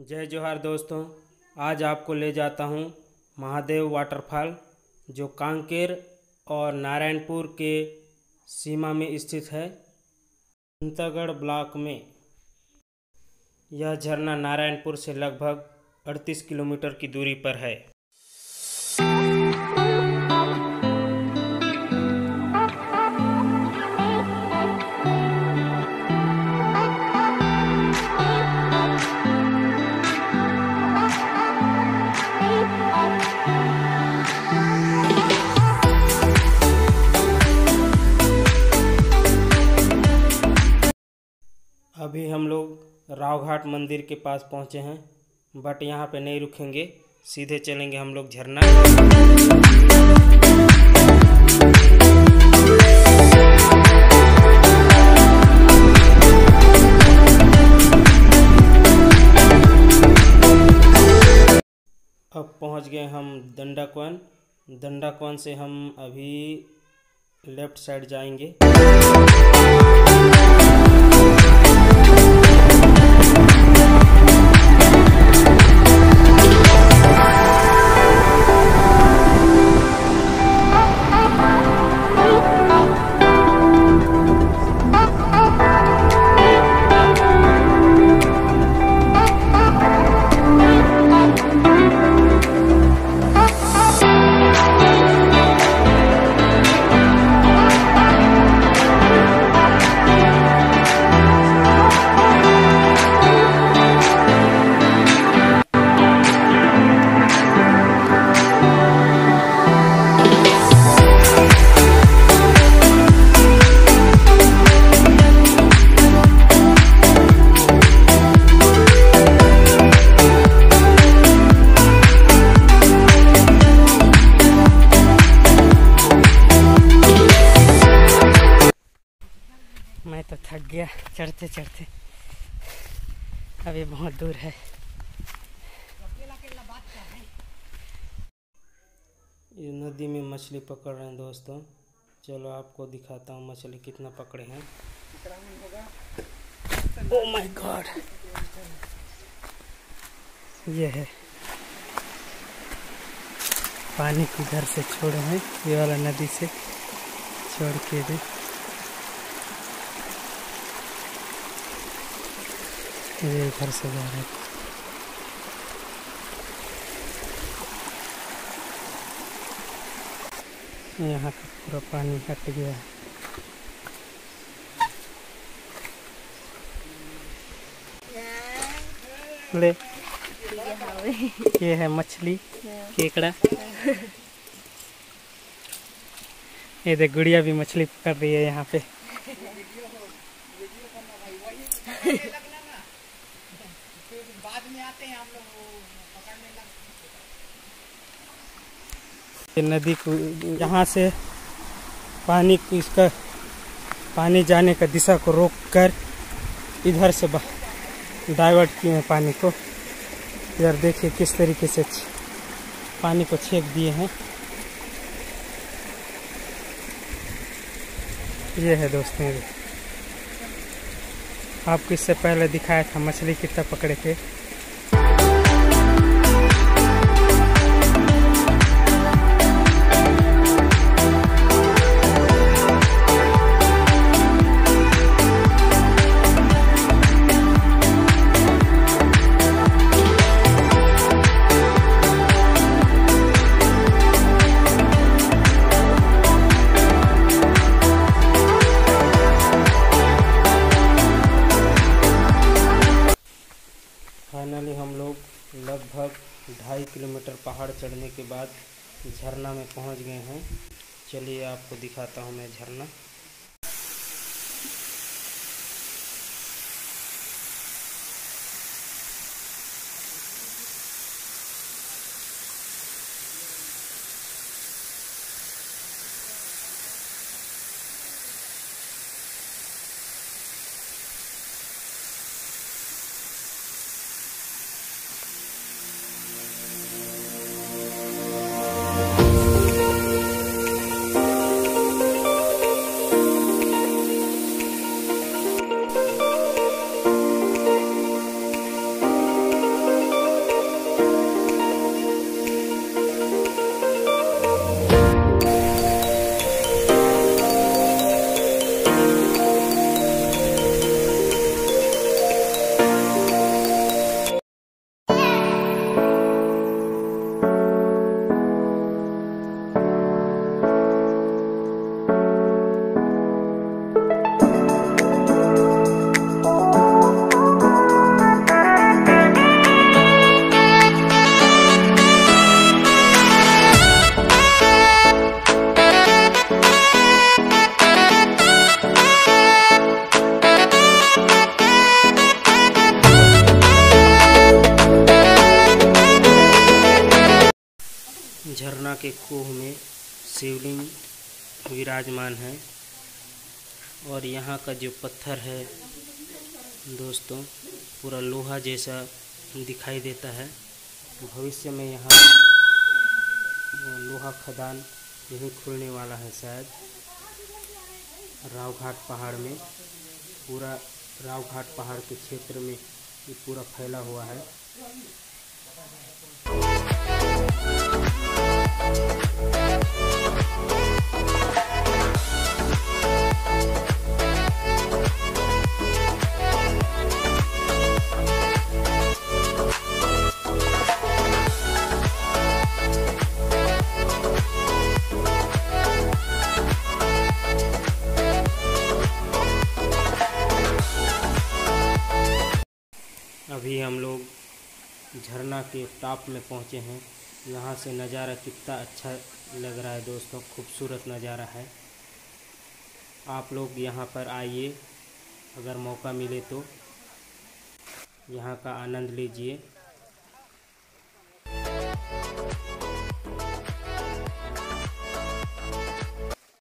जय जोहार दोस्तों, आज आपको ले जाता हूँ महादेव वाटरफॉल, जो कांकेर और नारायणपुर के सीमा में स्थित है अंतागढ़ ब्लॉक में। यह झरना नारायणपुर से लगभग 38 किलोमीटर की दूरी पर है। अभी हम लोग रावघाट मंदिर के पास पहुँचे हैं बट यहाँ पे नहीं रुकेंगे, सीधे चलेंगे हम लोग झरना। अब पहुँच गए हम दंडाकवन दंडाकवन से हम अभी लेफ़्ट साइड जाएँगे। चढ़ते चढ़ते। अभी बहुत दूर है। ये नदी में मछली पकड़ रहे हैं दोस्तों। चलो आपको दिखाता हूँ मछली कितना पकड़े हैं। ओ माय गॉड ये है। पानी किधर से छोड़े हैं। ये वाला नदी से छोड़ के भी। ये इधर से जा रहे हैं यहाँ का पूरा पानी हट गया है। ले। ये है मछली, केकड़ा। ये देख, गुड़िया भी मछली पकड़ रही है यहाँ पे। नदी को, यहाँ से पानी को इसका, पानी जाने का दिशा को रोक कर इधर से डाइवर्ट किए हैं पानी को। इधर देखिए किस तरीके से पानी को छेक दिए हैं। ये है दोस्तों आपको इससे पहले दिखाया था मछली कितना पकड़े थे फाइनली हम लोग लगभग ढाई किलोमीटर पहाड़ चढ़ने के बाद झरना में पहुँच गए हैं। चलिए आपको दिखाता हूँ मैं झरना। झरना के कोह में शिवलिंग विराजमान है। और यहाँ का जो पत्थर है, दोस्तों, पूरा लोहा जैसा दिखाई देता है। भविष्य में यहाँ लोहा खदान यहीं खुलने वाला है शायद। रावघाट पहाड़ में, पूरा रावघाट पहाड़ के क्षेत्र में ये पूरा फैला हुआ है। अभी हम लोग झरना के टॉप में पहुँचे हैं। यहाँ से नज़ारा कितना अच्छा लग रहा है दोस्तों, खूबसूरत नज़ारा है। आप लोग यहाँ पर आइए, अगर मौका मिले तो। यहाँ का आनंद लीजिए।